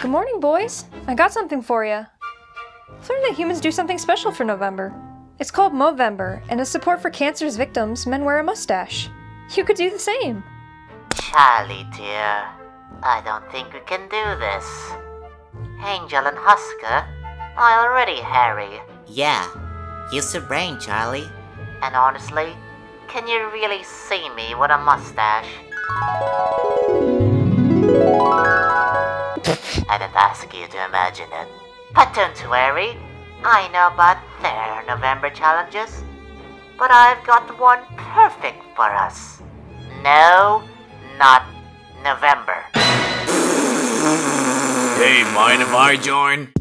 Good morning, boys. I got something for you. I've learned that humans do something special for November. It's called Movember, and as support for cancer's victims, men wear a mustache. You could do the same. Charlie, dear, I don't think we can do this. Angel and Husker are already hairy. Yeah, use your brain, Charlie. And honestly, can you really see me with a mustache? didn't ask you to imagine it. But don't worry, I know about their November challenges. But I've got one perfect for us. No, Nut November. Hey, mind if I join?